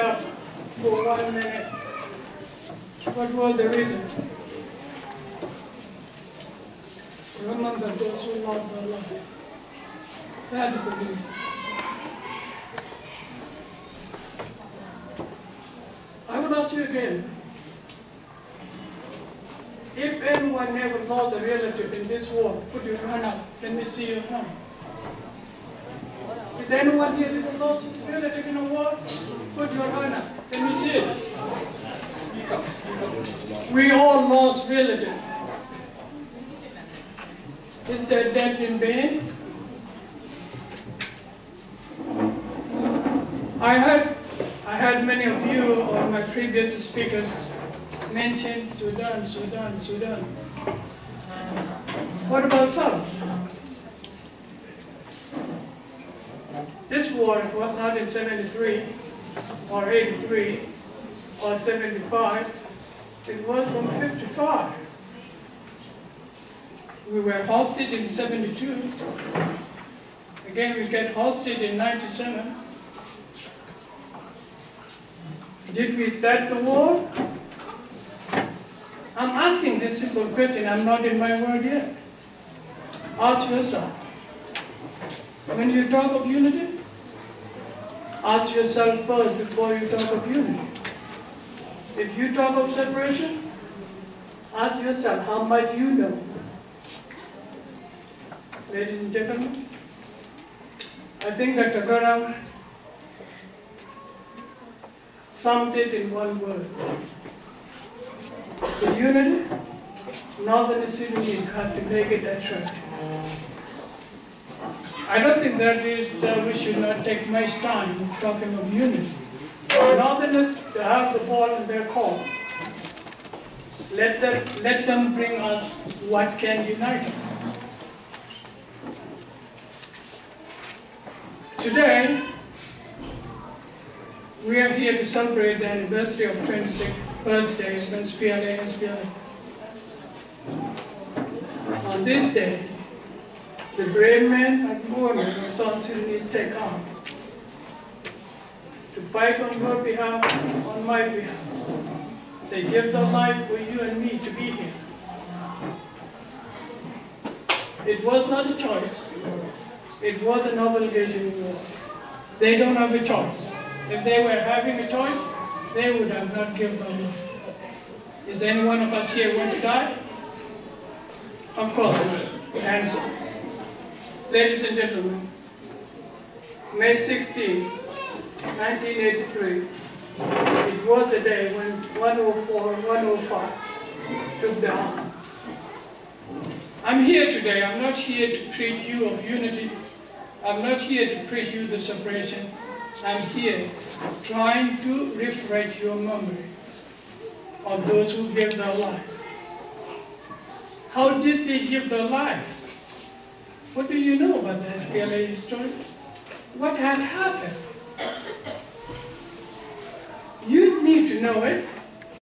for one minute. What was the reason? Remember those who lost their life. That is the reason. I will ask you again. If anyone ever lost a relative in this war, put your hand up. Let me see your hand. Is anyone here that lost his relative in a war? Put your hand up. Let me see it. We all lost relatives. Is that death in vain? I heard, I heard many of you or my previous speakers mention Sudan, Sudan, Sudan. What about South? This war was not in 73 or 83 or 75. It was from 55. We were hostage in 72. Again, we get hostage in 97. Did we start the war? I'm asking this simple question. I'm not in my word yet. Ask yourself. When you talk of unity, ask yourself first before you talk of unity. If you talk of separation, ask yourself how much you know. Ladies and gentlemen, I think Dr. Garang summed it in one word. The unity, Northern Sudanese had to make it attractive. I don't think that is, uh, we should not take much time talking of unity. Northerners, have the ball in their court. Let them, let them bring us what can unite us. Today, we are here to celebrate the anniversary of 26th birthday of SPLA, SPLA. On this day, the brave men and women of South Sudanese take on to fight on your behalf, on my behalf. They give their life for you and me to be here. It was not a choice. It was an obligation in war. They don't have a choice. If they were having a choice, they would have not given their life. Is any one of us here want to die? Of course, up. Ladies and gentlemen, May 16, 1983, it was the day when 104, 105 took the arm. I'm here today, I'm not here to preach you of unity. I'm not here to preach you the separation. I'm here trying to refresh your memory of those who gave their life. How did they give their life? What do you know about the SPLA history? What had happened? You need to know it